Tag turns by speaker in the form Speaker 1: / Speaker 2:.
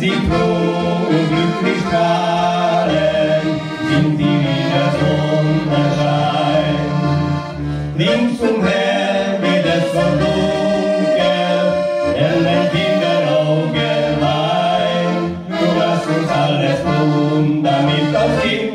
Speaker 1: Wenn sie froh und glücklich strahlen, sind sie wie der Sonnenschein. Links umher wird es so dunkel, hellen Kinderaugen wein. Du lass uns alles tun, damit das Kind